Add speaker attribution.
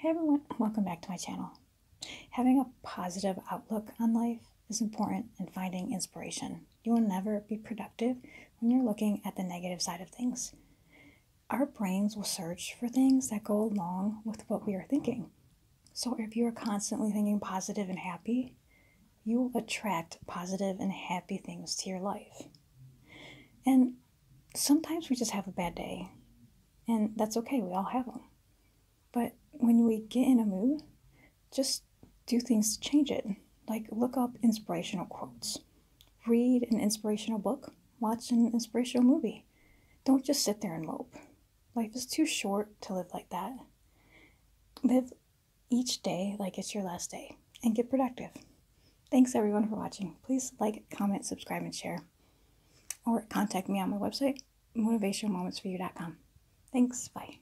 Speaker 1: Hey everyone, welcome back to my channel. Having a positive outlook on life is important in finding inspiration. You will never be productive when you're looking at the negative side of things. Our brains will search for things that go along with what we are thinking. So if you are constantly thinking positive and happy, you will attract positive and happy things to your life. And sometimes we just have a bad day, and that's okay, we all have them. But when we get in a mood, just do things to change it. Like look up inspirational quotes, read an inspirational book, watch an inspirational movie. Don't just sit there and mope. Life is too short to live like that. Live each day like it's your last day and get productive. Thanks everyone for watching. Please like, comment, subscribe, and share. Or contact me on my website, motivationalmomentsforyou.com. Thanks. Bye.